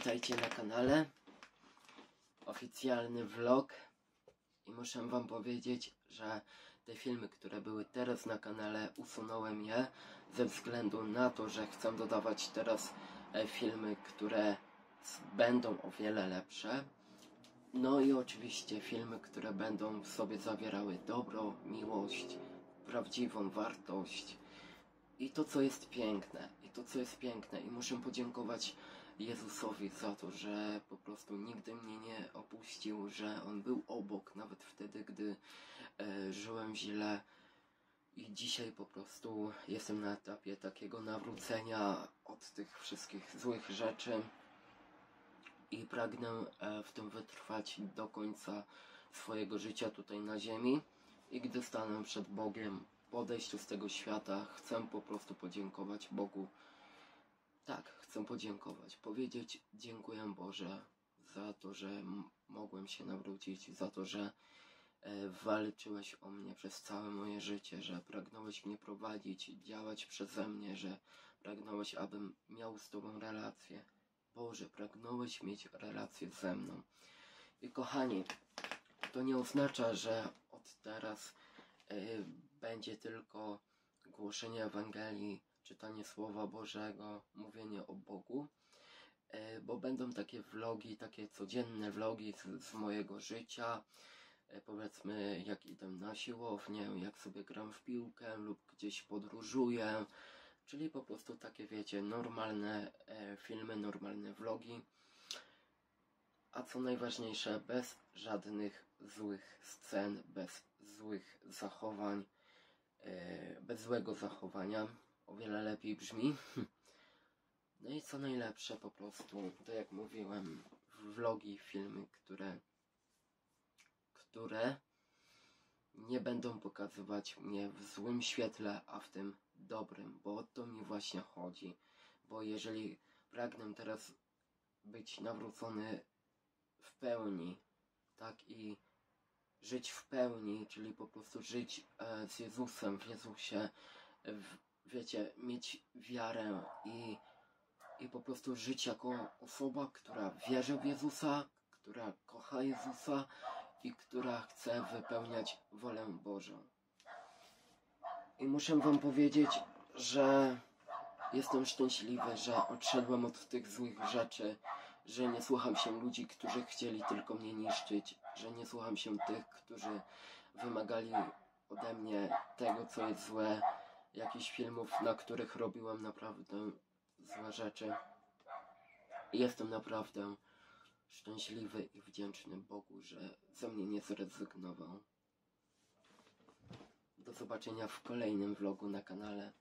Witajcie na kanale. Oficjalny vlog. I muszę wam powiedzieć, że te filmy, które były teraz na kanale, usunąłem je ze względu na to, że chcę dodawać teraz e, filmy, które będą o wiele lepsze. No i oczywiście filmy, które będą w sobie zawierały dobro, miłość, prawdziwą wartość i to, co jest piękne, i to, co jest piękne, i muszę podziękować Jezusowi za to, że po prostu nigdy mnie nie opuścił, że On był obok, nawet wtedy, gdy e, żyłem źle. I dzisiaj po prostu jestem na etapie takiego nawrócenia od tych wszystkich złych rzeczy i pragnę e, w tym wytrwać do końca swojego życia tutaj na ziemi. I gdy stanę przed Bogiem po odejściu z tego świata, chcę po prostu podziękować Bogu. Tak, chcę podziękować, powiedzieć dziękuję Boże za to, że mogłem się nawrócić, za to, że e, walczyłeś o mnie przez całe moje życie, że pragnąłeś mnie prowadzić, działać przeze mnie, że pragnąłeś, abym miał z Tobą relację. Boże, pragnąłeś mieć relację ze mną. I kochani, to nie oznacza, że od teraz y, będzie tylko głoszenie Ewangelii, czytanie Słowa Bożego, mówienie o Bogu, y, bo będą takie vlogi, takie codzienne vlogi z, z mojego życia, y, powiedzmy jak idę na siłownię, jak sobie gram w piłkę lub gdzieś podróżuję, czyli po prostu takie wiecie, normalne e, filmy, normalne vlogi. A co najważniejsze, bez żadnych złych scen, bez złych zachowań, e, bez złego zachowania. Wiele lepiej brzmi. No i co najlepsze, po prostu, to jak mówiłem, vlogi, filmy, które, które nie będą pokazywać mnie w złym świetle, a w tym dobrym, bo o to mi właśnie chodzi. Bo jeżeli pragnę teraz być nawrócony w pełni, tak i żyć w pełni, czyli po prostu żyć e, z Jezusem, w Jezusie, w, wiecie, mieć wiarę i, i po prostu żyć jako osoba, która wierzy w Jezusa, która kocha Jezusa i która chce wypełniać wolę Bożą. I muszę Wam powiedzieć, że jestem szczęśliwy, że odszedłem od tych złych rzeczy, że nie słucham się ludzi, którzy chcieli tylko mnie niszczyć, że nie słucham się tych, którzy wymagali ode mnie tego, co jest złe, jakichś filmów, na których robiłem naprawdę złe rzeczy. Jestem naprawdę szczęśliwy i wdzięczny Bogu, że ze mnie nie zrezygnował. Do zobaczenia w kolejnym vlogu na kanale.